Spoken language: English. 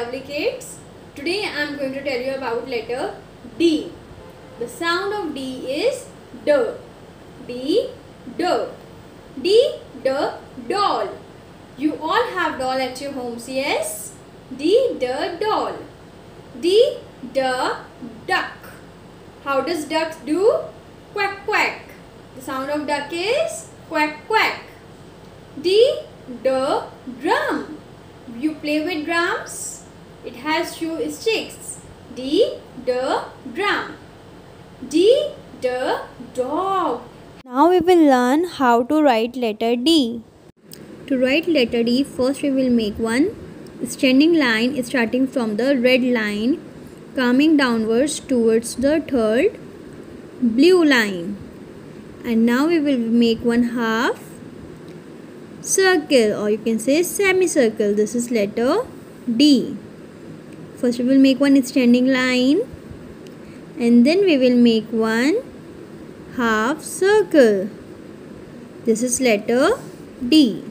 lovely kids. Today I am going to tell you about letter D. The sound of D is D. D, D. D, D, doll. You all have doll at your homes, yes? D, D, doll. D, D, duck. How does duck do? Quack, quack. The sound of duck is quack, quack. D, D, drum. You play with drums? It has two sticks. D, the drum. D, the dog. Now we will learn how to write letter D. To write letter D, first we will make one standing line starting from the red line coming downwards towards the third blue line. And now we will make one half circle or you can say semicircle. This is letter D. First we will make one standing line and then we will make one half circle. This is letter D.